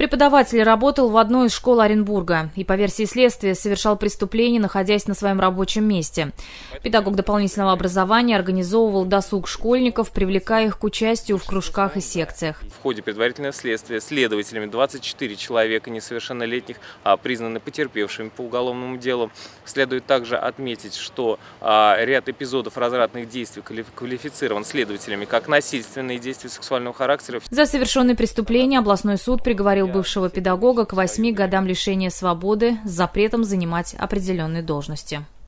Преподаватель работал в одной из школ Оренбурга и, по версии следствия, совершал преступление, находясь на своем рабочем месте. Педагог дополнительного образования организовывал досуг школьников, привлекая их к участию в кружках и секциях. В ходе предварительного следствия следователями 24 человека несовершеннолетних а, признаны потерпевшими по уголовному делу. Следует также отметить, что а, ряд эпизодов развратных действий квалифицирован следователями как насильственные действия сексуального характера. За совершенные преступления областной суд приговорил бывшего педагога к восьми годам лишения свободы с запретом занимать определенные должности.